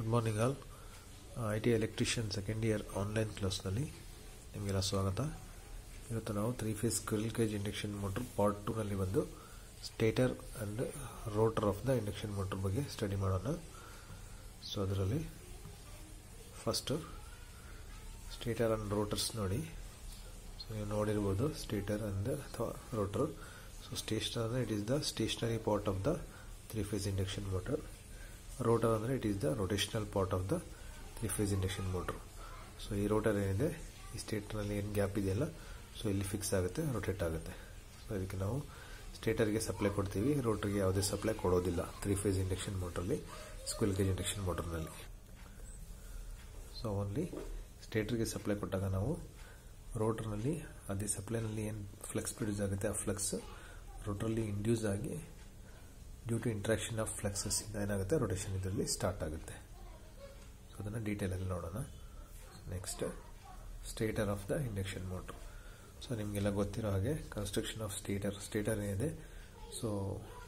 Good morning all I T electrician second year online ಕ್ಲಾಸ್ನಲ್ಲಿ ನಿಮಗೆಲ್ಲ ಸ್ವಾಗತ. ಇವತ್ತು ನಾವು three phase squirrel cage induction motor part ಟೂನಲ್ಲಿ ಬಂದು stator and rotor of the induction motor ಬಗ್ಗೆ study ಮಾಡೋಣ. ಸೊ ಅದರಲ್ಲಿ ಫಸ್ಟು ಸ್ಟೇಟರ್ ಆ್ಯಂಡ್ ರೋಟರ್ಸ್ ನೋಡಿ. ಸೊ ನೀವು ನೋಡಿರ್ಬೋದು ಸ್ಟೇಟರ್ ಆ್ಯಂಡ್ ಅಥವಾ rotor so stationary it is the stationary part of the three phase induction motor rotor ಅಂದರೆ it is the rotational part of the three phase induction motor so ಈ rotor ಏನಿದೆ, ಈ ಸ್ಟೇಟರ್ನಲ್ಲಿ ಏನು gap ಇದೆಯಲ್ಲ so ಇಲ್ಲಿ fix ಆಗುತ್ತೆ rotate ಆಗುತ್ತೆ. So ಇದಕ್ಕೆ ನಾವು ಸ್ಟೇಟರ್ಗೆ ಸಪ್ಲೈ ಕೊಡ್ತೀವಿ ರೋಟರ್ಗೆ ಯಾವುದೇ ಸಪ್ಲೈ ಕೊಡೋದಿಲ್ಲ ತ್ರೀ ಫೇಸ್ ಇಂಡಕ್ಷನ್ ಮೋಟ್ರಲ್ಲಿ ಸ್ಕೂಲ್ ಗೇಜ್ ಇಂಡಕ್ಷನ್ ಮೋಟರ್ನಲ್ಲಿ ಸೊ ಓನ್ಲಿ ಸ್ಟೇಟರ್ಗೆ ಸಪ್ಲೈ ಕೊಟ್ಟಾಗ ನಾವು ರೋಟರ್ನಲ್ಲಿ ಅದೇ ಸಪ್ಲೈನಲ್ಲಿ ಏನು ಫ್ಲೆಕ್ಸ್ ಪ್ರೊಡ್ಯೂಸ್ ಆಗುತ್ತೆ, ಆ ಫ್ಲೆಕ್ಸ್ ರೋಟ್ರಲ್ಲಿ ಇಂಡ್ಯೂಸ್ ಆಗಿ due to interaction of fluxes ಇಂದ ಏನಾಗುತ್ತೆ? ರೊಟೇಷನ್ ಇದರಲ್ಲಿ ಸ್ಟಾರ್ಟ್ ಆಗುತ್ತೆ. ಸೊ ಅದನ್ನು ಡೀಟೇಲಲ್ಲಿ ನೋಡೋಣ. Next stator of the induction motor so ನಿಮಗೆಲ್ಲ ಗೊತ್ತಿರೋ ಹಾಗೆ ಕನ್ಸ್ಟ್ರಕ್ಷನ್ ಆಫ್ ಸ್ಟೇಟರ್ ಸ್ಟೇಟರ್ ಏನಿದೆ ಸೊ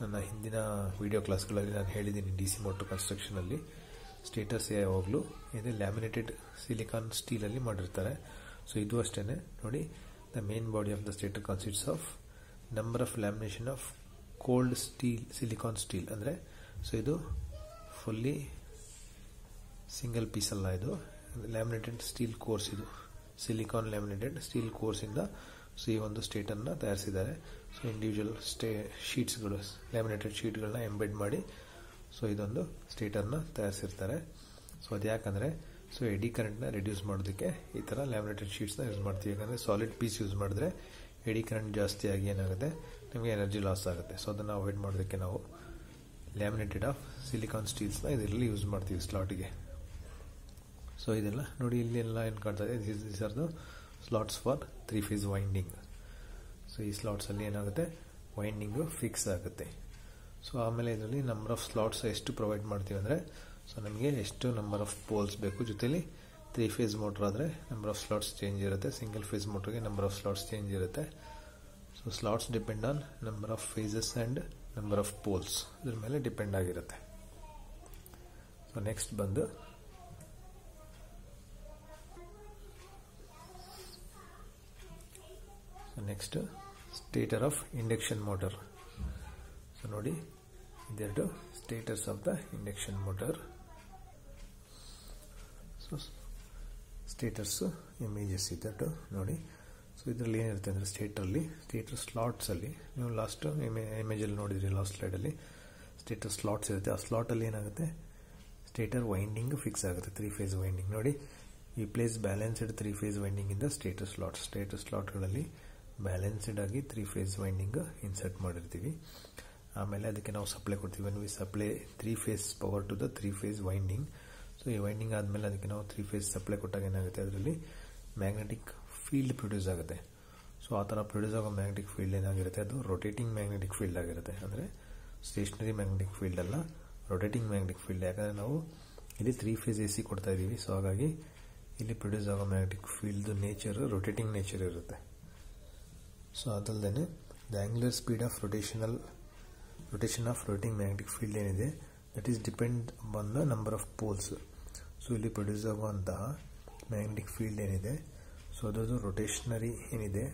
ನನ್ನ ಹಿಂದಿನ ವಿಡಿಯೋ ಕ್ಲಾಸ್ಗಳಲ್ಲಿ ನಾನು ಹೇಳಿದ್ದೀನಿ ಡಿ ಸಿ ಮೋಟ್ರ್ ಕನ್ಸ್ಟ್ರಕ್ಷನಲ್ಲಿ ಸ್ಟೇಟಸ್ ಯಾವಾಗಲೂ ಏನಿದೆ ಲ್ಯಾಮಿನೇಟೆಡ್ ಸಿಲಿಕಾನ್ ಸ್ಟೀಲಲ್ಲಿ ಮಾಡಿರ್ತಾರೆ. ಸೊ ಇದು ಅಷ್ಟೇ ನೋಡಿ the main body of the stator consists of number of lamination of cold steel silicon steel ಅಂದರೆ ಸೊ ಇದು ಫುಲ್ಲಿ ಸಿಂಗಲ್ ಪೀಸಲ್ಲ ಇದು. ಲ್ಯಾಮಿನೇಟೆಡ್ ಸ್ಟೀಲ್ ಕೋರ್ಸ್ ಇದು. ಸಿಲಿಕಾನ್ ಲ್ಯಾಮಿನೇಟೆಡ್ ಸ್ಟೀಲ್ ಕೋರ್ಸಿಂದ ಸೊ ಈ ಒಂದು ಸ್ಟೇಟನ್ನು ತಯಾರಿಸಿದ್ದಾರೆ. ಸೊ ಇಂಡಿವಿಜುವಲ್ ಸ್ಟೇ ಶೀಟ್ಸ್ಗಳು ಲ್ಯಾಮಿನೇಟೆಡ್ ಶೀಟ್ಗಳನ್ನ ಎಂಬೆಡ್ ಮಾಡಿ ಸೊ ಇದೊಂದು ಸ್ಟೇಟನ್ನು ತಯಾರಿಸಿರ್ತಾರೆ. ಸೊ ಅದು ಯಾಕಂದರೆ ಸೊ ಎಡಿ ಕರೆಂಟ್ನ ರಿಡ್ಯೂಸ್ ಮಾಡೋದಕ್ಕೆ ಈ ಥರ ಲ್ಯಾಮಿನೇಟೆಡ್ ಶೀಟ್ಸ್ನ ಯೂಸ್ ಮಾಡ್ತೀವಿ. ಯಾಕಂದರೆ ಸಾಲಿಡ್ ಪೀಸ್ ಯೂಸ್ ಮಾಡಿದ್ರೆ ಎಡಿ ಕರೆಂಟ್ ಜಾಸ್ತಿಯಾಗಿ ಏನಾಗುತ್ತೆ? ನಮಗೆ ಎನರ್ಜಿ ಲಾಸ್ ಆಗುತ್ತೆ. ಸೊ ಅದನ್ನು ಅವಾಯ್ಡ್ ಮಾಡೋದಕ್ಕೆ ನಾವು ಲ್ಯಾಮಿನೇಟೆಡ್ ಆಫ್ ಸಿಲಿಕಾನ್ ಸ್ಟೀಲ್ಸ್ನ ಇದರಲ್ಲಿ ಯೂಸ್ ಮಾಡ್ತೀವಿ ಸ್ಲಾಟಿಗೆ ಸೊ ಇದೆಲ್ಲ ನೋಡಿ, ಇಲ್ಲಿ ಎಲ್ಲ ಏನು ಕಾಣ್ತಾ ಇದೆ? This are the slots for three phase winding so ಈ ಸ್ಲಾಟ್ಸಲ್ಲಿ ಏನಾಗುತ್ತೆ? ವೈಂಡಿಂಗು ಫಿಕ್ಸ್ ಆಗುತ್ತೆ. ಸೊ ಆಮೇಲೆ ಇದರಲ್ಲಿ ನಂಬರ್ ಆಫ್ ಸ್ಲಾಟ್ಸ್ ಎಷ್ಟು ಪ್ರೊವೈಡ್ ಮಾಡ್ತೀವಿ ಅಂದರೆ ಸೊ ನಮಗೆ ಎಷ್ಟು ನಂಬರ್ ಆಫ್ ಪೋಲ್ಸ್ ಬೇಕು. ಜೊತೆಲಿ ತ್ರೀ ಫೇಸ್ ಮೋಟ್ರ್ ಆದರೆ ನಂಬರ್ ಆಫ್ ಸ್ಲಾಟ್ಸ್ ಚೇಂಜ್ ಇರುತ್ತೆ. ಸಿಂಗಲ್ ಫೇಸ್ ಮೋಟ್ರಿಗೆ ನಂಬರ್ ಆಫ್ ಸ್ಲಾಟ್ಸ್ ಚೇಂಜ್ ಇರುತ್ತೆ. So slots depend on number of phases and number of poles ಇದ್ರ ಮೇಲೆ ಡಿಪೆಂಡ್ ಆಗಿರುತ್ತೆ. ಸೊ ನೆಕ್ಸ್ಟ್ ಬಂದು next stator of induction motor so ನೋಡಿ ಇದೆರಡು stators of the induction motor so stators images ಇದೆರಡು ನೋಡಿ. So ಇದರಲ್ಲಿ ಏನಿರುತ್ತೆ ಅಂದರೆ ಸ್ಟೇಟಲ್ಲಿ ಸ್ಟೇಟರ್ ಸ್ಲಾಟ್ಸಲ್ಲಿ ನೀವು ಲಾಸ್ಟ್ ಇಮೇ ಇಮೇಜಲ್ಲಿ ನೋಡಿದ್ರಿ ಲಾಸ್ಟ್ ಸ್ಲೈಡಲ್ಲಿ ಸ್ಟೇಟರ್ ಸ್ಲಾಟ್ಸ್ ಇರುತ್ತೆ. ಆ ಸ್ಲಾಟಲ್ಲಿ ಏನಾಗುತ್ತೆ? ಸ್ಟೇಟರ್ ವೈಂಡಿಂಗ್ ಫಿಕ್ಸ್ ಆಗುತ್ತೆ ತ್ರೀ ಫೇಸ್ ವೈಂಡಿಂಗ್ ನೋಡಿ, ಈ ಪ್ಲೇಸ್ ಬ್ಯಾಲೆನ್ಸ್ಡ್ ತ್ರೀ ಫೇಸ್ ವೈಂಡಿಂಗಿಂದ ಸ್ಟೇಟರ್ ಸ್ಲಾಟ್ ಸ್ಟೇಟರ್ ಸ್ಲಾಟ್ಗಳಲ್ಲಿ ಬ್ಯಾಲೆನ್ಸ್ಡ್ ಆಗಿ ತ್ರೀ ಫೇಸ್ ವೈಂಡಿಂಗ್ ಇನ್ಸರ್ಟ್ ಮಾಡಿರ್ತೀವಿ. ಆಮೇಲೆ ಅದಕ್ಕೆ ನಾವು ಸಪ್ಲೈ ಕೊಡ್ತೀವಿ. When we supply three phase power to the three phase winding so ಈ ವೈಂಡಿಂಗ್ ಆದಮೇಲೆ ಅದಕ್ಕೆ ನಾವು ತ್ರೀ ಫೇಸ್ ಸಪ್ಲೈ ಕೊಟ್ಟಾಗ ಏನಾಗುತ್ತೆ? ಅದರಲ್ಲಿ ಮ್ಯಾಗ್ನೆಟಿಕ್ ಫೀಲ್ಡ್ ಪ್ರೊಡ್ಯೂಸ್ ಆಗುತ್ತೆ. ಸೊ ಆ ಥರ ಪ್ರೊಡ್ಯೂಸ್ ಆಗೋ ಮ್ಯಾಗ್ನೆಟಿಕ್ ಫೀಲ್ಡ್ ಏನಾಗಿರುತ್ತೆ? ಅದು ರೊಟೇಟಿಂಗ್ ಮ್ಯಾಗ್ನೆಟಿಕ್ ಫೀಲ್ಡ್ ಆಗಿರುತ್ತೆ. ಅಂದರೆ ಸ್ಟೇಷನರಿ ಮ್ಯಾಗ್ನೆಟಿಕ್ ಫೀಲ್ಡ್ ಅಲ್ಲ ರೊಟೇಟಿಂಗ್ ಮ್ಯಾಗ್ನೆಟಿಕ್ ಫೀಲ್ಡ್ ಯಾಕಂದರೆ ನಾವು ಇಲ್ಲಿ ತ್ರೀ ಫೇಸ್ ಎ ಸಿ ಕೊಡ್ತಾ ಇದ್ದೀವಿ. ಸೊ ಹಾಗಾಗಿ ಇಲ್ಲಿ ಪ್ರೊಡ್ಯೂಸ್ ಆಗೋ magnetic field nature rotating nature ಇರುತ್ತೆ. ಸೊ ಅದಲ್ಲದೆ the angular speed of rotational rotation of rotating magnetic field ಏನಿದೆ? That is depend on the number of poles so ಇಲ್ಲಿ produce ಆಗುವಂತಹ ಮ್ಯಾಗ್ನೆಟಿಕ್ ಫೀಲ್ಡ್ ಏನಿದೆ? ಸೊ ಅದರದ್ದು ರೊಟೇಷನರಿ ಏನಿದೆ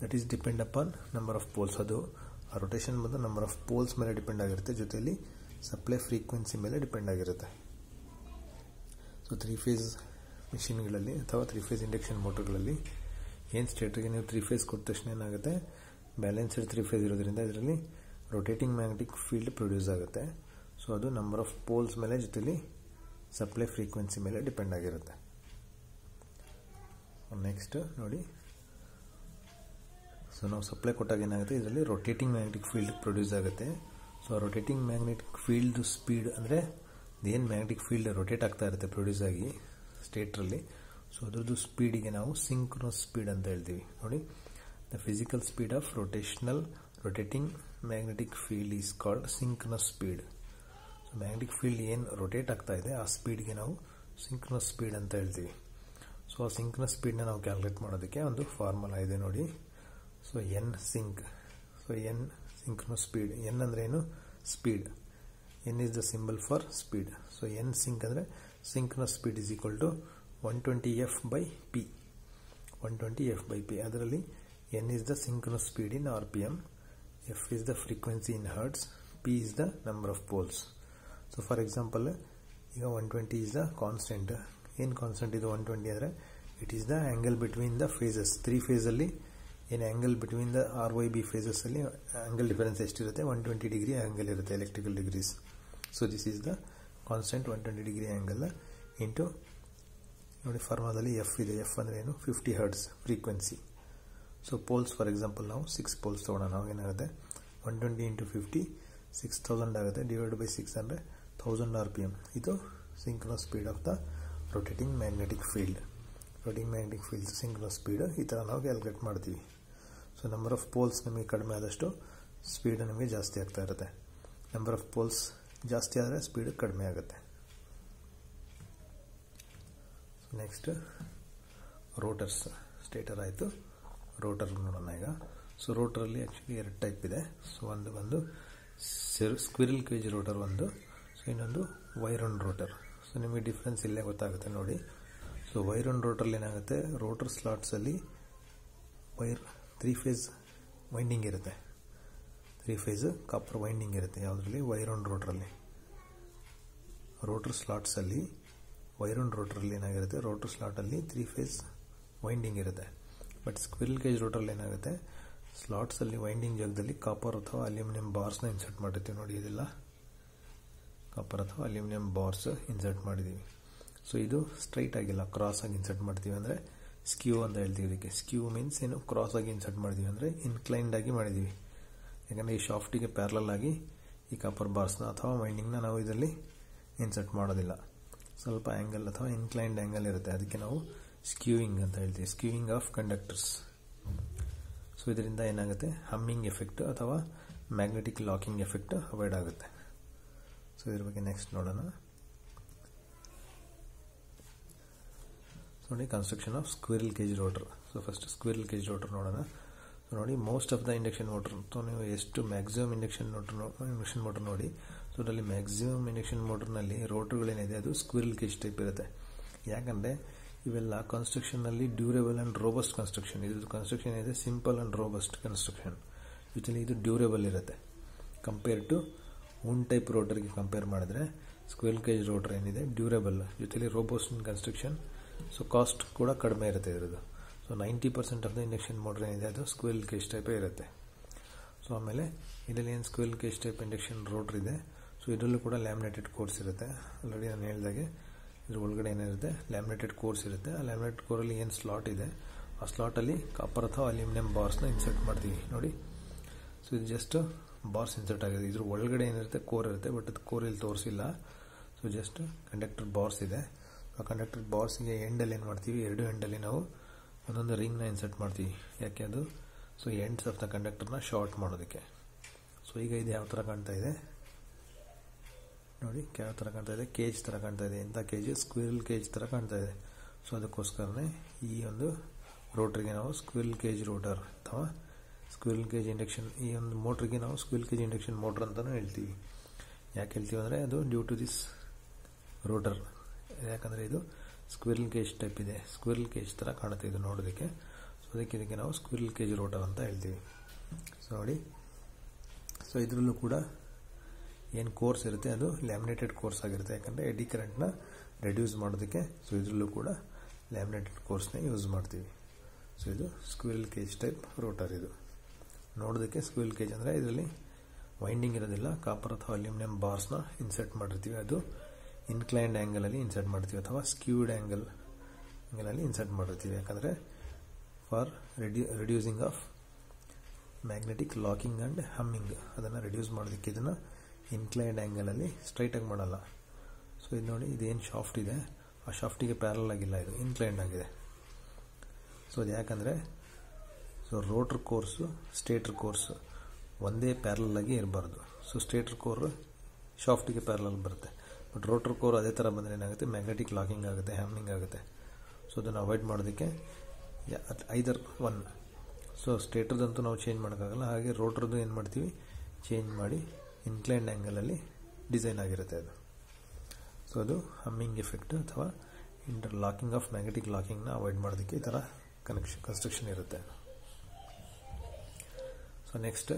that is depend upon number of poles ಅದು, ಆ ರೊಟೇಷನ್ ಬಂದು ನಂಬರ್ ಆಫ್ ಪೋಲ್ಸ್ ಮೇಲೆ ಡಿಪೆಂಡ್ ಆಗಿರುತ್ತೆ, ಜೊತೆಯಲ್ಲಿ ಸಪ್ಲೈ ಫ್ರೀಕ್ವೆನ್ಸಿ ಮೇಲೆ ಡಿಪೆಂಡ್ ಆಗಿರುತ್ತೆ. ಸೊ ತ್ರೀ ಫೇಸ್ ಮಿಷಿನ್ಗಳಲ್ಲಿ ಅಥವಾ ತ್ರೀ ಫೇಸ್ ಇಂಡಕ್ಷನ್ ಮೋಟರ್ಗಳಲ್ಲಿ ಏನು ಸ್ಟೇಟ್ರಿಗೆ ನೀವು ತ್ರೀ ಫೇಸ್ ಕೊಟ್ಟ ತಕ್ಷಣ ಏನಾಗುತ್ತೆ ಬ್ಯಾಲೆನ್ಸ್ಡ್ ತ್ರೀ ಫೇಸ್ ಇರೋದ್ರಿಂದ ಇದರಲ್ಲಿ ರೊಟೇಟಿಂಗ್ ಮ್ಯಾಗ್ನೆಟಿಕ್ ಫೀಲ್ಡ್ ಪ್ರೊಡ್ಯೂಸ್ ಆಗುತ್ತೆ. ಸೊ ಅದು ನಂಬರ್ ಆಫ್ ಪೋಲ್ಸ್ ಮೇಲೆ ಜೊತೆಲಿ ಸಪ್ಲೈ ಫ್ರೀಕ್ವೆನ್ಸಿ ಮೇಲೆ ಡಿಪೆಂಡ್ ಆಗಿರುತ್ತೆ. ನೆಕ್ಸ್ಟ್ ನೋಡಿ. ಸೊ ನಾವು ಸಪ್ಲೈ ಕೊಟ್ಟಾಗ ಏನಾಗುತ್ತೆ? ಇದರಲ್ಲಿ ರೊಟೇಟಿಂಗ್ ಮ್ಯಾಗ್ನೆಟಿಕ್ ಫೀಲ್ಡ್ ಪ್ರೊಡ್ಯೂಸ್ ಆಗುತ್ತೆ. So rotating magnetic field speed ಅಂದರೆ ಏನು ಮ್ಯಾಗ್ನೆಟಿಕ್ ಫೀಲ್ಡ್ ರೊಟೇಟ್ ಆಗ್ತಾ ಇರುತ್ತೆ ಪ್ರೊಡ್ಯೂಸ್ ಆಗಿ ಸ್ಟೇಟ್ರಲ್ಲಿ ಸೊ ಅದರದ್ದು ಸ್ಪೀಡಿಗೆ ನಾವು ಸಿಂಕ್ರೋಸ್ ಸ್ಪೀಡ್ ಅಂತ ಹೇಳ್ತೀವಿ. ನೋಡಿ. The physical speed of rotational rotating magnetic field is called synchronous speed so magnetic field ಏನು ರೊಟೇಟ್ ಆಗ್ತಾ ಇದೆ, ಆ ಸ್ಪೀಡ್ಗೆ ನಾವು ಸಿಂಕ್ರನಸ್ ಸ್ಪೀಡ್ ಅಂತ ಹೇಳ್ತೀವಿ. ಸೊ ಆ ಸಿಂಕ್ನ ಸ್ಪೀಡ್ನ ನಾವು ಕ್ಯಾಲ್ಕುಲೇಟ್ ಮಾಡೋದಕ್ಕೆ ಒಂದು ಫಾರ್ಮುಲಾ ಇದೆ ನೋಡಿ. So N sync so N ಸಿಂಕ್ನ speed N ಅಂದರೆ ಏನು? Speed N is the symbol for speed so N sync ಅಂದರೆ ಸಿಂಕ್ನ speed is equal to one twenty F by P one twenty F by P ಅದರಲ್ಲಿ N is the ಸಿಂಕ್ನ speed in R P M F is the frequency in hertz P is the number of poles so for example ಈಗ one twenty is the constant ಏನು constant ಇದು one twenty ಅಂದರೆ it is the angle between the phases three ಫೇಸಲ್ಲಿ ಏನು angle between the R Y B ಫೇಸಸ್ಸಲ್ಲಿ angle difference ಎಷ್ಟಿರುತ್ತೆ? One twenty degree angle ಇರುತ್ತೆ electrical degrees so this is the constant one twenty degree angle into ನೋಡಿ ಫಾರ್ಮಾದಲ್ಲಿ F ಇದೆ. F ಅಂದರೆ ಏನು? Fifty hertz frequency so poles for example ನಾವು six poles ತೊಗೊಳೋಣ ಏನಾಗುತ್ತೆ? One twenty into fifty six thousand ಆಗುತ್ತೆ. ಡಿವೈಡ್ ಬೈ ಸಿಕ್ಸ್ ಅಂದರೆ ಥೌಸಂಡ್ ಆರ್ ಪಿ ಎಂ ಇದು synchronous speed of the rotating magnetic field rotating magnetic field single speed ಈ ಥರ ನಾವು calculate ಮಾಡ್ತೀವಿ. ಸೊ ನಂಬರ್ ಆಫ್ ಪೋಲ್ಸ್ ನಮಗೆ ಕಡಿಮೆ ಆದಷ್ಟು ಸ್ಪೀಡ್ ನಮಗೆ ಜಾಸ್ತಿ ಆಗ್ತಾ ಇರುತ್ತೆ. ನಂಬರ್ ಆಫ್ ಪೋಲ್ಸ್ ಜಾಸ್ತಿ ಆದರೆ ಸ್ಪೀಡ್ ಕಡಿಮೆ ಆಗುತ್ತೆ. ನೆಕ್ಸ್ಟ್ ರೋಟರ್ಸ್ ಸ್ಟೇಟರ್ ಆಯಿತು. ರೋಟರ್ ನೋಡೋಣ ಈಗ. ಸೊ ರೋಟರಲ್ಲಿ ಆ್ಯಕ್ಚುಲಿ ಎರಡು ಟೈಪ್ ಇದೆ. ಸೊ ಒಂದು ಬಂದು ಸ್ಕ್ವಿರಲ್ ಕೇಜ್ ರೋಟರ್ ಒಂದು. ಸೊ ಇನ್ನೊಂದು ವೈರನ್ ರೋಟರ್ ಸೊ ನಿಮಗೆ ಡಿಫ್ರೆನ್ಸ್ ಇಲ್ಲೇ ಗೊತ್ತಾಗುತ್ತೆ ನೋಡಿ. ಸೊ ವೈರನ್ ರೋಟ್ರಲ್ಲಿ ಏನಾಗುತ್ತೆ ರೋಟರ್ ಸ್ಲಾಟ್ಸಲ್ಲಿ ವೈರ್ ತ್ರೀ ಫೇಸ್ ವೈಂಡಿಂಗ್ ಇರುತ್ತೆ. ತ್ರೀ ಫೇಸ್ ಕಾಪರ್ ವೈಂಡಿಂಗ್ ಇರುತ್ತೆ. ಯಾವುದರಲ್ಲಿ? ವೈರನ್ ರೋಟ್ರಲ್ಲಿ ರೋಟರ್ ಸ್ಲಾಟ್ಸಲ್ಲಿ ವೈರನ್ ರೋಟ್ರಲ್ಲಿ ಏನಾಗಿರುತ್ತೆ? ರೋಟರ್ ಸ್ಲಾಟಲ್ಲಿ ತ್ರೀ ಫೇಸ್ ವೈಂಡಿಂಗ್ ಇರುತ್ತೆ. ಬಟ್ ಸ್ಕ್ವಿರಲ್ ಕೇಜ್ ರೋಟ್ರಲ್ಲಿ ಏನಾಗುತ್ತೆ ಸ್ಲಾಟ್ಸಲ್ಲಿ ವೈಂಡಿಂಗ್ ಜಾಗದಲ್ಲಿ ಕಾಪರ್ ಅಥವಾ ಅಲ್ಯೂಮಿನಿಯಂ ಬಾರ್ಸ್ನ ಇನ್ಸರ್ಟ್ ಮಾಡಿರ್ತೀವಿ ನೋಡಿ, ಇದೆಲ್ಲ. ಕಾಪರ್ ಅಥವಾ ಅಲ್ಯೂಮಿನಿಯಂ ಬಾರ್ಸ್ ಇನ್ಸರ್ಟ್ ಮಾಡಿದ್ದೀವಿ ಸೊ ಇದು ಸ್ಟ್ರೈಟ್ ಆಗಿಲ್ಲ ಕ್ರಾಸ್ ಆಗಿ ಇನ್ಸರ್ಟ್ ಮಾಡ್ತೀವಿ ಅಂದರೆ ಸ್ಕ್ಯೂ ಅಂತ ಹೇಳ್ತೀವಿ ಇದಕ್ಕೆ. ಸ್ಕ್ಯೂ ಮೀನ್ಸ್ ಏನು? ಕ್ರಾಸ್ ಆಗಿ ಇನ್ಸರ್ಟ್ ಮಾಡಿದ್ದೀವಿ ಅಂದರೆ ಇನ್ಕ್ಲೈನ್ಡ್ ಆಗಿ ಮಾಡಿದ್ದೀವಿ ಯಾಕಂದರೆ ಈ ಶಾಫ್ಟಿಗೆ ಪ್ಯಾರಲಲ್ ಆಗಿ ಈ ಕಾಪರ್ ಬಾರ್ಸ್ನ ಅಥವಾ ವೈಂಡಿಂಗ್ನ ನಾವು ಇದರಲ್ಲಿ ಇನ್ಸರ್ಟ್ ಮಾಡೋದಿಲ್ಲ. ಸ್ವಲ್ಪ ಆ್ಯಂಗಲ್ ಅಥವಾ ಇನ್ಕ್ಲೈನ್ಡ್ ಆ್ಯಂಗಲ್ ಇರುತ್ತೆ. ಅದಕ್ಕೆ ನಾವು ಸ್ಕ್ಯೂಯಿಂಗ್ ಅಂತ ಹೇಳ್ತೀವಿ. ಸ್ಕ್ಯೂಯಿಂಗ್ ಆಫ್ ಕಂಡಕ್ಟರ್ಸ್ ಸೊ ಇದರಿಂದ ಏನಾಗುತ್ತೆ? ಹಮ್ಮಿಂಗ್ ಎಫೆಕ್ಟ್ ಅಥವಾ ಮ್ಯಾಗ್ನೆಟಿಕ್ ಲಾಕಿಂಗ್ ಎಫೆಕ್ಟ್ ಅವಾಯ್ಡ್ ಆಗುತ್ತೆ. ಸೊ ಇದ್ರ ಬಗ್ಗೆ ನೆಕ್ಸ್ಟ್ ನೋಡೋಣ. ನೋಡಿ construction of squirrel G rotor so first squirrel cage rotor ನೋಡೋಣ. ಸೊ ನೋಡಿ most of the induction motor ನೀವು ಎಷ್ಟು maximum induction motor induction motor ನೋಡಿ. ಸೊ ಅದರಲ್ಲಿ ಮ್ಯಾಕ್ಸಿಮಮ್ ಇಂಡಕ್ಷನ್ ಮೋಟರ್ನಲ್ಲಿ ರೋಟರ್ಗಳೇನಿದೆ ಅದು ಸ್ಕ್ವಿರಲ್ ಕೇಜ್ ಟೈಪ್ ಇರುತ್ತೆ. ಯಾಕಂದರೆ, ಇವೆಲ್ಲ ಕನ್ಸ್ಟ್ರಕ್ಷನ್ನಲ್ಲಿ ಡ್ಯೂರೇಬಲ್ ಆ್ಯಂಡ್ ರೋಬಸ್ಟ್ ಕನ್ಸ್ಟ್ರಕ್ಷನ್ ಇದ್ರದ್ದು ಕನ್ಸ್ಟ್ರಕ್ಷನ್ ಇದೆ simple and robust construction usually ಇದು ಡ್ಯೂರೇಬಲ್ ಇರುತ್ತೆ. ಕಂಪೇರ್ ಟು ಉನ್ ಟೈಪ್ ರೋಟರ್ಗೆ ಕಂಪೇರ್ ಮಾಡಿದ್ರೆ ಸ್ಕ್ವೇಲ್ ಕೇಜ್ ರೋಟರ್ ಏನಿದೆ ಡ್ಯೂರೇಬಲ್ ಜೊತೆಲಿ robust in construction so cost ಕೂಡ ಕಡಿಮೆ ಇರುತ್ತೆ ಇದರದು so ninety percent of the induction motor ಏನಿದೆ, ಅದು ಸ್ಕ್ವೇಲ್ ಕೇಜ್ ಟೈಪೇ ಇರುತ್ತೆ. ಸೊ ಆಮೇಲೆ ಇದರಲ್ಲಿ ಏನು squirrel cage type induction rotor ಇದೆ ಸೊ ಇದರಲ್ಲೂ ಕೂಡ ಲ್ಯಾಮಿನೇಟೆಡ್ ಕೋರ್ಸ್ ಇರುತ್ತೆ. ಆಲ್ರೆಡಿ ನಾನು ಹೇಳಿದಾಗೆ ಇದ್ರ ಒಳಗಡೆ ಏನಿರುತ್ತೆ ಲ್ಯಾಮಿನೇಟೆಡ್ ಕೋರ್ಸ್ ಇರುತ್ತೆ. ಆ ಲ್ಯಾಮಿನೇಟೆಡ್ ಕೋರಲ್ಲಿ ಏನು ಸ್ಲಾಟ್ ಇದೆ, ಆ ಸ್ಲಾಟಲ್ಲಿ ಕಾಪರ್ ಅಥವಾ ಅಲ್ಯೂಮಿನಿಯಂ ಬಾರ್ಸ್ನ ಇನ್ಸರ್ಟ್ ಮಾಡ್ತೀವಿ. ನೋಡಿ. ಸೊ ಇದು ಜಸ್ಟ್ ಬಾರ್ಸ್ ಇನ್ಸರ್ಟ್ ಆಗಿದೆ. ಇದ್ರ ಒಳಗಡೆ ಏನಿರುತ್ತೆ, ಕೋರ್ ಇರುತ್ತೆ ಬಟ್ ಅದು ಕೋರ್ ಇಲ್ಲಿ ತೋರಿಸಿಲ್ಲ. ಸೊ ಜಸ್ಟ್ ಕಂಡಕ್ಟರ್ ಬಾರ್ಸ್ ಇದೆ. ಆ ಕಂಡಕ್ಟರ್ ಬಾರ್ಸ್ಗೆ ಎಂಡಲ್ಲಿ ಏನು ಮಾಡ್ತೀವಿ? ಎರಡು ಎಂಡಲ್ಲಿ ನಾವು ಒಂದೊಂದು ರಿಂಗ್ನ ಇನ್ಸರ್ಟ್ ಮಾಡ್ತೀವಿ. ಯಾಕೆ ಅದು? ಸೊ ಎಂಡ್ಸ್ ಆಫ್ ದ ಕಂಡಕ್ಟರ್ನ ಶಾರ್ಟ್ ಮಾಡೋದಕ್ಕೆ. ಸೊ ಈಗ ಇದು ಯಾವ ಥರ ಕಾಣ್ತಾ ಇದೆ? ನೋಡಿ, ಯಾವ ಥರ ಕಾಣ್ತಾ ಇದೆ? ಕೇಜ್ ಥರ ಕಾಣ್ತಾ ಇದೆ. ಎಂಥ ಕೇಜ್ ಸ್ಕ್ವಿರಲ್ ಕೇಜ್ ಥರ ಕಾಣ್ತಾ ಇದೆ. ಸೊ ಅದಕ್ಕೋಸ್ಕರನೇ ಈ ಒಂದು ರೋಟ್ರಿಗೆ ನಾವು ಸ್ಕ್ವಿರಲ್ ಕೇಜ್ ರೋಟರ್ ಅಥವಾ ಸ್ಕ್ವಿರಲ್ ಕೇಜ್ ಇಂಡಕ್ಷನ್, ಈ ಒಂದು ಮೋಟ್ರಿಗೆ ನಾವು ಸ್ಕ್ವಿಲ್ ಕೇಜ್ ಇಂಡಕ್ಷನ್ ಮೋಟ್ರ್ ಅಂತಲೂ ಹೇಳ್ತೀವಿ. ಯಾಕೆ ಹೇಳ್ತೀವಿ ಅಂದರೆ ಅದು ಡ್ಯೂ ಟು ದಿಸ್ ರೋಟರ್. ಯಾಕಂದರೆ ಇದು ಸ್ಕ್ವಿರಲ್ ಕೇಜ್ ಟೈಪ್ ಇದೆ. ಸ್ಕ್ವಿರಲ್ ಕೇಜ್ ಥರ ಕಾಣುತ್ತೆ ಇದು ನೋಡೋದಕ್ಕೆ. ಸೊ ಅದಕ್ಕೆ ಇದಕ್ಕೆ ನಾವು ಸ್ಕ್ವಿರಲ್ ಕೇಜ್ ರೋಟರ್ ಅಂತ ಹೇಳ್ತೀವಿ. ಸೊ ನೋಡಿ. ಸೊ ಇದರಲ್ಲೂ ಕೂಡ ಏನು ಕೋರ್ಸ್ ಇರುತ್ತೆ, ಅದು ಲ್ಯಾಮಿನೇಟೆಡ್ ಕೋರ್ಸ್ ಆಗಿರುತ್ತೆ. ಯಾಕಂದರೆ ಎಡಿ ಕರೆಂಟ್ನ ರೆಡ್ಯೂಸ್ ಮಾಡೋದಕ್ಕೆ ಸೊ ಇದರಲ್ಲೂ ಕೂಡ ಲ್ಯಾಮಿನೇಟೆಡ್ ಕೋರ್ಸ್ನ ಯೂಸ್ ಮಾಡ್ತೀವಿ. ಸೊ ಇದು ಸ್ಕ್ವಿರಲ್ ಕೇಜ್ ಟೈಪ್ ರೋಟರ್ ಇದು. ನೋಡೋದಕ್ಕೆ ಸ್ಕ್ವಿಲ್ ಕೇಜ್ ಅಂದರೆ ಇದರಲ್ಲಿ ವೈಂಡಿಂಗ್ ಇರೋದಿಲ್ಲ. ಕಾಪರ್ ಅಥವಾ ಅಲ್ಯೂಮಿನಿಯಂ ಬಾರ್ಸ್ನ ಇನ್ಸರ್ಟ್ ಮಾಡಿರ್ತೀವಿ. ಅದು ಇನ್ಕ್ಲೈನ್ಡ್ ಆ್ಯಂಗಲಲ್ಲಿ ಇನ್ಸರ್ಟ್ ಮಾಡ್ತೀವಿ ಅಥವಾ ಸ್ಕ್ಯೂಡ್ ಆ್ಯಂಗಲ್ ಆ್ಯಂಗಲಲ್ಲಿ ಇನ್ಸರ್ಟ್ ಮಾಡಿರ್ತೀವಿ. ಯಾಕಂದರೆ for reduce reducing of magnetic locking and humming ಅದನ್ನು ರೆಡ್ಯೂಸ್ ಮಾಡೋದಕ್ಕೆ ಇದನ್ನು ಇನ್ಕ್ಲೈನ್ಡ್ ಆ್ಯಂಗಲಲ್ಲಿ ಸ್ಟ್ರೈಟಾಗಿ ಮಾಡಲ್ಲ. ಸೊ ಇದು ನೋಡಿ ಇದೇನು ಶಾಫ್ಟ್ ಇದೆ. ಆ ಶಾಫ್ಟಿಗೆ ಪ್ಯಾರಲ್ ಆಗಿಲ್ಲ ಇದು. ಇನ್ಕ್ಲೈನ್ಡ್ ಆಗಿದೆ. ಸೊ ಅದು ಯಾಕಂದರೆ so rotor cores, stator cores ಒಂದೇ ಪ್ಯಾರಲಾಗಿ ಇರಬಾರ್ದು. ಸೊ ಸ್ಟೇಟ್ರ್ ಕೋರ್ ಶಾಫ್ಟಿಗೆ ಪ್ಯಾರಲಲ್ ಬರುತ್ತೆ. ಬಟ್ ರೋಟ್ರ್ ಕೋರ್ ಅದೇ ಥರ ಬಂದರೆ ಏನಾಗುತ್ತೆ? ಮ್ಯಾಗ್ನೆಟಿಕ್ ಲಾಕಿಂಗ್ ಆಗುತ್ತೆ ಹ್ಯಾಮ್ನಿಂಗ್ ಆಗುತ್ತೆ. ಸೊ ಅದನ್ನು ಅವಾಯ್ಡ್ ಮಾಡೋದಕ್ಕೆ ಐದರ್ ಒನ್ ಸೊ ಸ್ಟೇಟ್ರದಂತೂ ನಾವು ಚೇಂಜ್ ಮಾಡೋಕ್ಕಾಗಲ್ಲ. ಹಾಗೆ ರೋಟ್ರದ್ದು ಏನು ಮಾಡ್ತೀವಿ? ಚೇಂಜ್ ಮಾಡಿ ಇನ್ಕ್ಲೈನ್ಡ್ ಆ್ಯಂಗಲಲ್ಲಿ ಡಿಸೈನ್ ಆಗಿರುತ್ತೆ ಅದು. ಸೊ ಅದು ಹಮ್ಮಿಂಗ್ ಎಫೆಕ್ಟ್ ಅಥವಾ ಇಂಟರ್ ಲಾಕಿಂಗ್ ಆಫ್ ಮ್ಯಾಗ್ನೆಟಿಕ್ ಲಾಕಿಂಗ್ನ ಅವಾಯ್ಡ್ ಮಾಡೋದಕ್ಕೆ ಈ ಥರ ಕನೆಕ್ಷನ್ ಕನ್ಸ್ಟ್ರಕ್ಷನ್ ಇರುತ್ತೆ. So next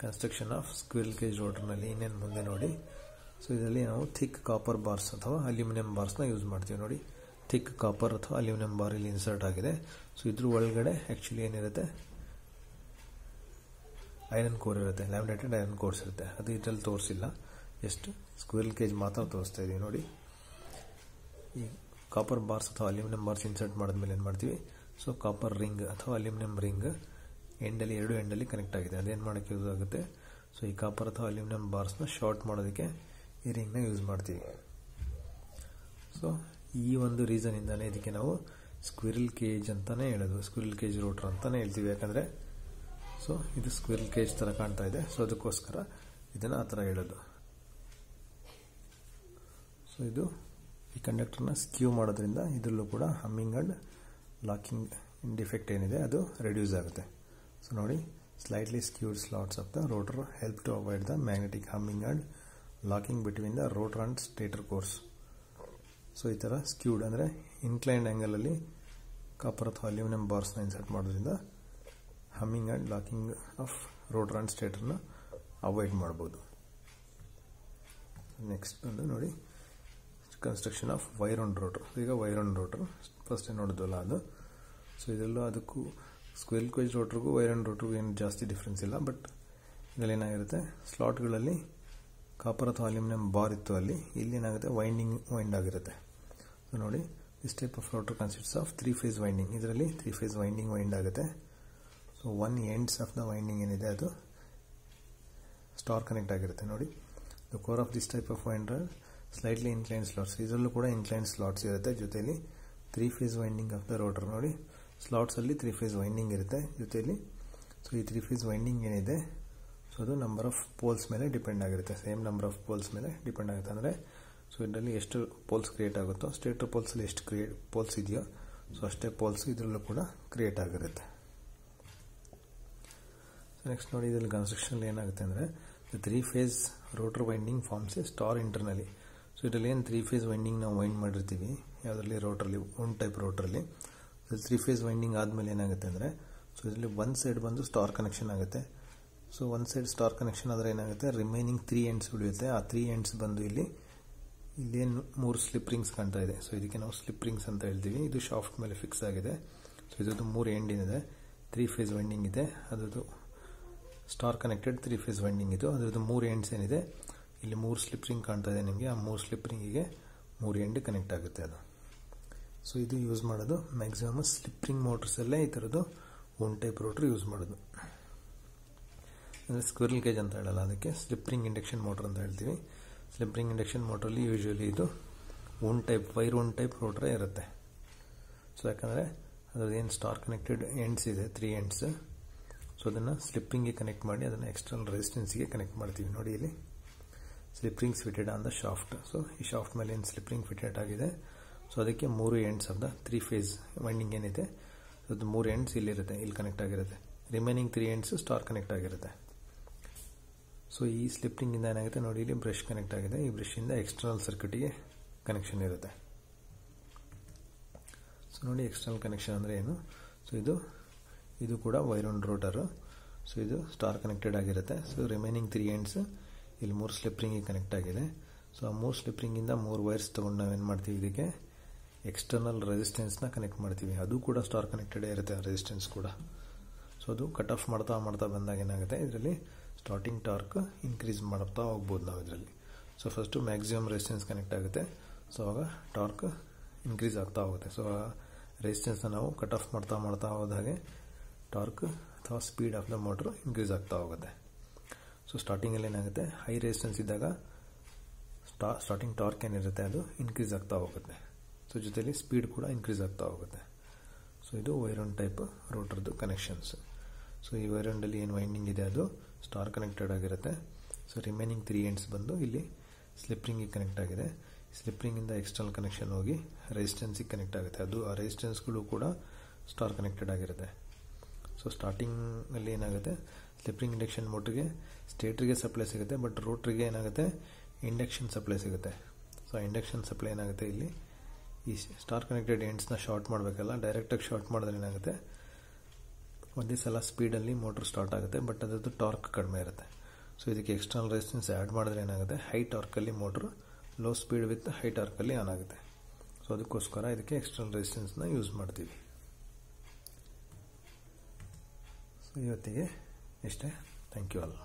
construction of squirrel cage ರೋಟರ್ನಲ್ಲಿ ಇನ್ನೇನು ಮುಂದೆ ನೋಡಿ. ಸೊ ಇದರಲ್ಲಿ ನಾವು ಥಿಕ್ ಕಾಪರ್ ಬಾರ್ಸ್ ಅಥವಾ ಅಲ್ಯೂಮಿನಿಯಂ ಬಾರ್ಸ್ನ ಯೂಸ್ ಮಾಡ್ತೀವಿ ನೋಡಿ. ಥಿಕ್ ಕಾಪರ್ ಅಥವಾ ಅಲ್ಯೂಮಿನಿಯಂ ಬಾರ್ ಇಲ್ಲಿ ಇನ್ಸರ್ಟ್ ಆಗಿದೆ. ಸೊ ಇದ್ರ ಒಳಗಡೆ ಆ್ಯಕ್ಚುಲಿ ಏನಿರುತ್ತೆ? ಐರನ್ ಕೋರ್ ಇರುತ್ತೆ. ಲ್ಯಾಮಿನೇಟೆಡ್ ಐರನ್ ಕೋರ್ಸ್ ಇರುತ್ತೆ. ಅದು ಇದರಲ್ಲಿ ತೋರಿಸಿಲ್ಲ. ಎಷ್ಟು ಸ್ಕ್ವಿಲ್ ಕೇಜ್ ಮಾತ್ರ ತೋರಿಸ್ತಾ ಇದ್ದೀವಿ ನೋಡಿ. ಈ ಕಾಪರ್ ಬಾರ್ಸ್ ಅಥವಾ ಅಲ್ಯೂಮಿನಿಯಂ ಬಾರ್ಸ್ ಇನ್ಸರ್ಟ್ ಮಾಡಿದ್ಮೇಲೆ ಏನು ಮಾಡ್ತೀವಿ? ಸೊ ಕಾಪರ್ ರಿಂಗ್ ಅಥವಾ ಅಲ್ಯೂಮಿನಿಯಂ ರಿಂಗ್ ಎಂಡಲ್ಲಿ, ಎರಡು ಎಂಡಲ್ಲಿ ಕನೆಕ್ಟ್ ಆಗಿದೆ. ಅದೇನು ಮಾಡೋಕ್ಕೆ ಯೂಸ್ ಆಗುತ್ತೆ? ಸೊ ಈ ಕಾಪರ್ ಅಥವಾ ಅಲ್ಯೂಮಿನಿಯಂ ಬಾರ್ಸ್ನ ಶಾರ್ಟ್ ಮಾಡೋದಕ್ಕೆ ಈ ರಿಂಗ್ನ ಯೂಸ್ ಮಾಡ್ತೀವಿ. ಸೊ ಈ ಒಂದು ರೀಸನಿಂದಲೇ ಇದಕ್ಕೆ ನಾವು ಸ್ಕ್ವಿರಲ್ ಕೇಜ್ ಅಂತಲೇ ಹೇಳೋದು. ಸ್ಕ್ವಿರಲ್ ಕೇಜ್ ರೋಟ್ರ್ ಅಂತಲೇ ಹೇಳ್ತೀವಿ. ಯಾಕಂದರೆ ಸೊ ಇದು ಸ್ಕ್ವಿರಲ್ ಕೇಜ್ ಥರ ಕಾಣ್ತಾ ಇದೆ. ಸೊ ಅದಕ್ಕೋಸ್ಕರ ಇದನ್ನು ಆ ಥರ ಹೇಳೋದು. ಸೊ ಇದು ಈ ಕಂಡಕ್ಟರ್ನ ಸ್ಕ್ಯೂ ಮಾಡೋದ್ರಿಂದ ಇದರಲ್ಲೂ ಕೂಡ ಹಮ್ಮಿಂಗ್ ಆ್ಯಂಡ್ ಲಾಕಿಂಗ್ ಡಿಫೆಕ್ಟ್ ಏನಿದೆ, ಅದು ರೆಡ್ಯೂಸ್ ಆಗುತ್ತೆ. ಸೊ ನೋಡಿ slightly skewed slots of the rotor help to avoid the magnetic humming and locking between the rotor and stator cores so ಈ ಥರ ಸ್ಕ್ಯೂಡ್ ಅಂದರೆ ಇನ್ಕ್ಲೈನ್ಡ್ ಆ್ಯಂಗಲಲ್ಲಿ ಕಾಪರ್ ಅಥವಾ ಅಲ್ಯೂಮಿನಿಯಂ ಬಾರ್ಸ್ನ ಇನ್ಸರ್ಟ್ ಮಾಡೋದ್ರಿಂದ humming and locking of rotor and ಸ್ಟೇಟರ್ನ avoid ಮಾಡ್ಬೋದು next ಬಂದು ನೋಡಿ ಕನ್ಸ್ಟ್ರಕ್ಷನ್ ಆಫ್ ವೈರೌಂಡ್ ರೋಟರ್ ಈಗ ವೈರೌಂಡ್ ರೋಟರ್ ಫಸ್ಟ್ ನೋಡಿದ್ವಲ್ಲ ಅದು. ಸೊ ಇದೆಲ್ಲ ಅದಕ್ಕೂ ಸ್ಕ್ವೇಲ್ ಕ್ವೇಜ್ ರೋಟ್ರಿಗೂ ವೈರ್ ಆ್ಯಂಡ್ ರೋಟ್ರಿಗೂ ಏನು ಜಾಸ್ತಿ ಡಿಫ್ರೆನ್ಸ್ ಇಲ್ಲ ಬಟ್ ಇದರಲ್ಲಿ ಏನಾಗಿರುತ್ತೆ? ಸ್ಲಾಟ್ಗಳಲ್ಲಿ ಕಾಪರ್ ಅಥವಾ ಅಲ್ಯೂಮಿನಿಯಂ ಬಾರ್ ಇತ್ತು ಅಲ್ಲಿ, ಇಲ್ಲಿ ಏನಾಗುತ್ತೆ? ವೈಂಡಿಂಗ್ ವೈಂಡ್ ಆಗಿರುತ್ತೆ. ನೋಡಿ this type of rotor consists of three phase winding ಇದರಲ್ಲಿ ತ್ರೀ ಫೇಸ್ ವೈಂಡಿಂಗ್ ವೈಂಡ್ ಆಗುತ್ತೆ. So one ends of the winding ಏನಿದೆ ಅದು? ಸ್ಟಾರ್ ಕನೆಕ್ಟ್ ಆಗಿರುತ್ತೆ. ನೋಡಿ the core of this type of winder slightly incline slots ಇದರಲ್ಲೂ ಕೂಡ incline slots ಇರುತ್ತೆ ಜೊತೆಯಲ್ಲಿ three phase winding of the rotor ನೋಡಿ ಸ್ಲಾಟ್ಸಲ್ಲಿ ತ್ರೀ ಫೇಸ್ ವೈಂಡಿಂಗ್ ಇರುತ್ತೆ ಜೊತೆಯಲ್ಲಿ ಸೊ ಈ ತ್ರೀ ಫೇಸ್ ವೈಂಡಿಂಗ್ ಏನಿದೆ ಸೊ ಅದು ನಂಬರ್ ಆಫ್ ಪೋಲ್ಸ್ ಮೇಲೆ ಡಿಪೆಂಡ್ ಆಗಿರುತ್ತೆ. ಸೇಮ್ ನಂಬರ್ ಆಫ್ ಪೋಲ್ಸ್ ಮೇಲೆ ಡಿಪೆಂಡ್ ಆಗುತ್ತೆ. ಅಂದರೆ ಸೊ ಇದರಲ್ಲಿ ಎಷ್ಟು ಪೋಲ್ಸ್ ಕ್ರಿಯೇಟ್ ಆಗುತ್ತೋ ಸ್ಟೇಟರ್ ಪೋಲ್ಸಲ್ಲಿ ಎಷ್ಟು ಕ್ರಿಯೇಟ್ ಪೋಲ್ಸ್ ಇದೆಯೋ ಸೊ ಅಷ್ಟೇ ಪೋಲ್ಸ್ ಇದರಲ್ಲೂ ಕೂಡ ಕ್ರಿಯೇಟ್ ಆಗಿರುತ್ತೆ. ಸೊ ನೆಕ್ಸ್ಟ್ ನೋಡಿ ಇದರಲ್ಲಿ ಕನ್ಸ್ಟ್ರಕ್ಷನ್ ಏನಾಗುತ್ತೆ ಅಂದರೆ three phase rotor winding forms a star internally so ಇದರಲ್ಲಿ ಏನು ತ್ರೀ ಫೇಸ್ ವೈಂಡಿಂಗ್ ನಾವು ವೈಂಡ್ ಮಾಡಿರ್ತೀವಿ, ಯಾವುದರಲ್ಲಿ ರೋಟ್ರಲ್ಲಿ ಒನ್ ಟೈಪ್ ರೋಟ್ರಲ್ಲಿ ತ್ರೀ ಫೇಸ್ ವೈಂಡಿಂಗ್ ಆದಮೇಲೆ ಏನಾಗುತ್ತೆ ಅಂದರೆ ಸೊ ಇದರಲ್ಲಿ ಒನ್ ಸೈಡ್ ಬಂದು ಸ್ಟಾರ್ ಕನೆಕ್ಷನ್ ಆಗುತ್ತೆ. So one side star connection ಆದರೆ ಏನಾಗುತ್ತೆ ರಿಮೈನಿಂಗ್ ತ್ರೀ ಎಂಡ್ಸ್ ಉಳಿಯುತ್ತೆ. ಆ ತ್ರೀ ಎಂಡ್ಸ್ ಬಂದು ಇಲ್ಲಿ ಇಲ್ಲೇನು ಮೂರು ಸ್ಲಿಪ್ ರಿಂಗ್ಸ್ ಕಾಣ್ತಾ ಇದೆ. ಸೊ ಇದಕ್ಕೆ ನಾವು ಸ್ಲಿಪ್ ರಿಂಗ್ಸ್ ಅಂತ ಹೇಳ್ತೀವಿ. ಇದು ಶಾಫ್ಟ್ ಮೇಲೆ ಫಿಕ್ಸ್ ಆಗಿದೆ. ಸೊ ಇದರದ್ದು ಮೂರು ಎಂಡ್ ಏನಿದೆ ತ್ರೀ ಫೇಸ್ ವೈಂಡಿಂಗ್ ಇದೆ. ಅದರದ್ದು star connected three phase winding ಇದು. ಅದರದ್ದು ಮೂರು ಎಂಡ್ಸ್ ಏನಿದೆ, ಇಲ್ಲಿ ಮೂರು ಸ್ಲಿಪ್ ರಿಂಗ್ ಕಾಣ್ತಾ ಇದೆ ನಿಮಗೆ. ಆ ಮೂರು ಸ್ಲಿಪ್ ರಿಂಗಿಗೆ ಮೂರು ಎಂಡ್ ಕನೆಕ್ಟ್ ಆಗುತ್ತೆ ಅದು. ಸೊ ಇದು ಯೂಸ್ ಮಾಡೋದು. ಮ್ಯಾಕ್ಸಿಮಮ್ ಸ್ಲಿಪ್ ರಿಂಗ್ ಮೋಟರ್ಸಲ್ಲೇ ಈ ಥರದ್ದು ಒನ್ ಟೈಪ್ ರೋಟ್ರ್ ಯೂಸ್ ಮಾಡೋದು. ಅಂದರೆ ಸ್ಕ್ವಿರಲ್ ಕೇಜ್ ಅಂತ ಹೇಳಲ್ಲ ಅದಕ್ಕೆ. ಸ್ಲಿಪ್ ರಿಂಗ್ ಇಂಡಕ್ಷನ್ ಮೋಟರ್ ಅಂತ ಹೇಳ್ತೀವಿ. ಸ್ಲಿಪ್ ರಿಂಗ್ ಇಂಡಕ್ಷನ್ ಮೋಟ್ರಲ್ಲಿ ಯೂಶ್ವಲಿ ಇದು one type wire one type ರೋಟ್ರೇ ಇರುತ್ತೆ. ಸೊ ಯಾಕಂದರೆ ಅದ್ರದ್ದು ಏನು ಸ್ಟಾರ್ ಕನೆಕ್ಟೆಡ್ ಎಂಡ್ಸ್ ಇದೆ ತ್ರೀ ಎಂಡ್ಸ್ ಸೊ ಅದನ್ನು ಸ್ಲಿಪ್ಪಿಂಗ್ಗೆ ಕನೆಕ್ಟ್ ಮಾಡಿ ಅದನ್ನು ಎಕ್ಸ್ಟರ್ನಲ್ ರೆಸಿಸ್ಟೆನ್ಸ್ಗೆ ಕನೆಕ್ಟ್ ಮಾಡ್ತೀವಿ. ನೋಡಿ ಇಲ್ಲಿ. Slip rings fitted on the shaft so ಈ ಶಾಫ್ಟ್ ಮೇಲೆ ಏನು ಸ್ಲಿಪ್ ರಿಂಗ್ ಫಿಟೆಡ್ ಆಗಿದೆ? ಸೊ ಅದಕ್ಕೆ ಮೂರು ಎಂಡ್ಸ್ ಅಂತ ತ್ರೀ ಫೇಸ್ ವೈಂಡಿಂಗ್ ಏನಿದೆ ಅದು ಮೂರು ಎಂಡ್ಸ್ ಇಲ್ಲಿರುತ್ತೆ, ಇಲ್ಲಿ ಕನೆಕ್ಟ್ ಆಗಿರುತ್ತೆ. Remaining three ends star connect ಆಗಿರುತ್ತೆ. ಸೊ ಈ ಸ್ಲಿಪ್ಟಿಂಗಿಂದ ಏನಾಗುತ್ತೆ ನೋಡಿ, ಇಲ್ಲಿ ಬ್ರಷ್ ಕನೆಕ್ಟ್ ಆಗಿದೆ. ಈ ಬ್ರಷಿಂದ ಎಕ್ಸ್ಟರ್ನಲ್ ಸರ್ಕ್ಯೂಟಿಗೆ ಕನೆಕ್ಷನ್ ಇರುತ್ತೆ. ಸೊ ನೋಡಿ ಎಕ್ಸ್ಟರ್ನಲ್ ಕನೆಕ್ಷನ್ ಅಂದರೆ ಏನು? ಸೊ ಇದು ಇದು ಕೂಡ ವೈರನ್ ರೋಟರು ಸೊ ಇದು ಸ್ಟಾರ್ ಕನೆಕ್ಟೆಡ್ ಆಗಿರುತ್ತೆ. ಸೊ ರಿಮೈನಿಂಗ್ ತ್ರೀ ಎಂಡ್ಸ್ ಇಲ್ಲಿ ಮೂರು ಸ್ಲಿಪ್ ರಿಂಗಿಗೆ ಕನೆಕ್ಟ್ ಆಗಿದೆ. ಸೊ ಆ ಮೂರು ಸ್ಲಿಪ್ ರಿಂಗಿಂದ ಮೂರು ವೈರ್ಸ್ ತೊಗೊಂಡು ನಾವೇನು ಮಾಡ್ತೀವಿ ಇದಕ್ಕೆ? ಎಕ್ಸ್ಟರ್ನಲ್ ರೆಸಿಸ್ಟೆನ್ಸ್ನ ಕನೆಕ್ಟ್ ಮಾಡ್ತೀವಿ. ಅದು ಕೂಡ ಸ್ಟಾರ್ ಕನೆಕ್ಟೆಡೇ ಇರುತ್ತೆ ರೆಸಿಸ್ಟೆನ್ಸ್ ಕೂಡ. ಸೊ ಅದು ಕಟ್ ಆಫ್ ಮಾಡ್ತಾ ಮಾಡ್ತಾ ಬಂದಾಗ ಏನಾಗುತ್ತೆ? ಇದರಲ್ಲಿ ಸ್ಟಾರ್ಟಿಂಗ್ ಟಾರ್ಕ್ ಇನ್ಕ್ರೀಸ್ ಮಾಡ್ತಾ ಹೋಗ್ಬೋದು ನಾವು ಇದರಲ್ಲಿ. So first maximum resistance connect ಆಗುತ್ತೆ. ಸೊ ಆವಾಗ ಟಾರ್ಕ್ ಇನ್ಕ್ರೀಸ್ ಆಗ್ತಾ ಹೋಗುತ್ತೆ. ಸೊ ರೆಸಿಸ್ಟೆನ್ಸ್ನ ನಾವು ಕಟ್ ಆಫ್ ಮಾಡ್ತಾ ಮಾಡ್ತಾ ಹೋದಾಗೆ ಟಾರ್ಕ್ ಅಥವಾ speed of the motor increase ಆಗ್ತಾ ಹೋಗುತ್ತೆ. ಸೊ ಸ್ಟಾರ್ಟಿಂಗಲ್ಲಿ ಏನಾಗುತ್ತೆ? ಹೈ ರೆಸಿಸ್ಟೆನ್ಸ್ ಇದ್ದಾಗ ಸ್ಟಾ ಸ್ಟಾರ್ಟಿಂಗ್ ಟಾರ್ಕ್ ಏನಿರುತ್ತೆ? ಅದು ಇನ್ಕ್ರೀಸ್ ಆಗ್ತಾ ಹೋಗುತ್ತೆ. ಸೊ ಜೊತೆಯಲ್ಲಿ ಸ್ಪೀಡ್ ಕೂಡ ಇನ್ಕ್ರೀಸ್ ಆಗ್ತಾ ಹೋಗುತ್ತೆ. ಸೊ ಇದು ವೈರನ್ ಟೈಪ್ ರೋಟರ್ದು ಕನೆಕ್ಷನ್ಸ್ ಸೊ ಈ ವೈರನ್ಡಲ್ಲಿ ಏನು ವೈಂಡಿಂಗ್ ಇದೆ ಅದು ಸ್ಟಾರ್ ಕನೆಕ್ಟೆಡ್ ಆಗಿರುತ್ತೆ. ಸೊ ರಿಮೈನಿಂಗ್ ತ್ರೀ ಎಂಡ್ಸ್ ಬಂದು ಇಲ್ಲಿ ಸ್ಲಿಪ್ ರಿಂಗಿಗೆ ಕನೆಕ್ಟ್ ಆಗಿದೆ. ಸ್ಲಿಪ್ ರಿಂಗಿಂದ ಎಕ್ಸ್ಟರ್ನಲ್ ಕನೆಕ್ಷನ್ ಹೋಗಿ ರೆಸಿಸ್ಟೆನ್ಸಿಗೆ ಕನೆಕ್ಟ್ ಆಗುತ್ತೆ. ಅದು ಆ ರೆಸಿಸ್ಟೆನ್ಸ್ಗಳು ಕೂಡ ಸ್ಟಾರ್ ಕನೆಕ್ಟೆಡ್ ಆಗಿರುತ್ತೆ. ಸೊ ಸ್ಟಾರ್ಟಿಂಗಲ್ಲಿ ಏನಾಗುತ್ತೆ? ಸ್ಲಿಪ್ರಿಂಗ್ ಇಂಡಕ್ಷನ್ ಮೋಟ್ರಿಗೆ ಸ್ಟೇಟ್ರಿಗೆ ಸಪ್ಲೈ ಸಿಗುತ್ತೆ ಬಟ್ ರೋಟ್ರಿಗೆ ಏನಾಗುತ್ತೆ? ಇಂಡಕ್ಷನ್ ಸಪ್ಲೈ ಸಿಗುತ್ತೆ. ಸೊ ಇಂಡಕ್ಷನ್ ಸಪ್ಲೈ ಏನಾಗುತ್ತೆ ಇಲ್ಲಿ? ಈ ಸ್ಟಾರ್ ಕನೆಕ್ಟೆಡ್ ಎಂಡ್ಸ್ನ ಶಾರ್ಟ್ ಮಾಡಬೇಕಲ್ಲ ಡೈರೆಕ್ಟಾಗಿ ಶಾರ್ಟ್ ಮಾಡಿದ್ರೆ ಏನಾಗುತ್ತೆ? ಒಂದೇ ಸಲ ಸ್ಪೀಡಲ್ಲಿ ಮೋಟ್ರ್ ಸ್ಟಾರ್ಟ್ ಆಗುತ್ತೆ, ಬಟ್ ಅದರದ್ದು ಟಾರ್ಕ್ ಕಡಿಮೆ ಇರುತ್ತೆ. ಸೊ ಇದಕ್ಕೆ ಎಕ್ಸ್ಟರ್ನಲ್ ರೆಸಿಸ್ಟೆನ್ಸ್ ಆ್ಯಡ್ ಮಾಡಿದ್ರೆ ಏನಾಗುತ್ತೆ? High ಟಾರ್ಕಲ್ಲಿ motor low speed with high ಟಾರ್ಕಲ್ಲಿ on ಆಗುತ್ತೆ. ಸೊ ಅದಕ್ಕೋಸ್ಕರ ಇದಕ್ಕೆ ಎಕ್ಸ್ಟರ್ನಲ್ ರೆಸಿಸ್ಟೆನ್ಸ್ನ ಯೂಸ್ ಮಾಡ್ತೀವಿ. ಸೊ ಇವತ್ತಿಗೆ ಇಷ್ಟೇ. ಥ್ಯಾಂಕ್ ಯು ಅಲ್ಲ